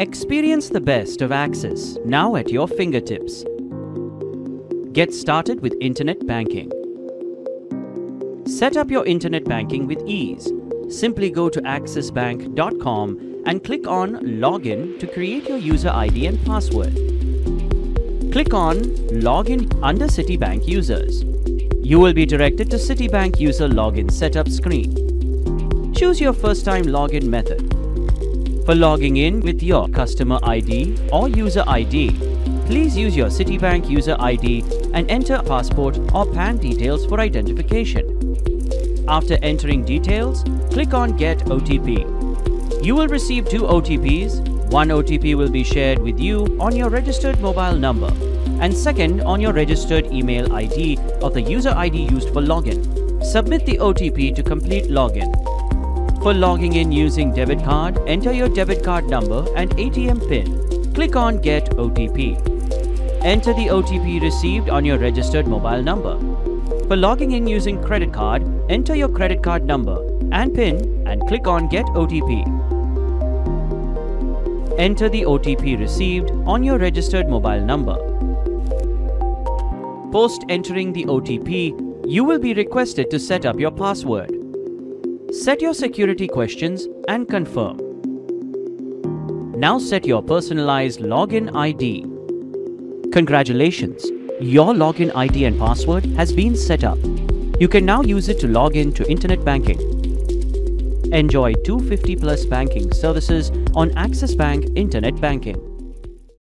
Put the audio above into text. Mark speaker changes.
Speaker 1: Experience the best of Axis now at your fingertips. Get started with internet banking. Set up your internet banking with ease. Simply go to axisbank.com and click on Login to create your user ID and password. Click on Login under Citibank Users. You will be directed to Citibank User Login Setup screen. Choose your first time login method. For logging in with your customer ID or user ID, please use your Citibank user ID and enter passport or PAN details for identification. After entering details, click on Get OTP. You will receive two OTPs. One OTP will be shared with you on your registered mobile number and second on your registered email ID of the user ID used for login. Submit the OTP to complete login. For logging in using debit card, enter your debit card number and ATM PIN. Click on Get OTP. Enter the OTP received on your registered mobile number. For logging in using credit card, enter your credit card number and PIN and click on Get OTP. Enter the OTP received on your registered mobile number. Post entering the OTP, you will be requested to set up your password. Set your security questions and confirm. Now set your personalized login ID. Congratulations! Your login ID and password has been set up. You can now use it to log in to internet banking. Enjoy 250 plus banking services on Axis Bank Internet Banking.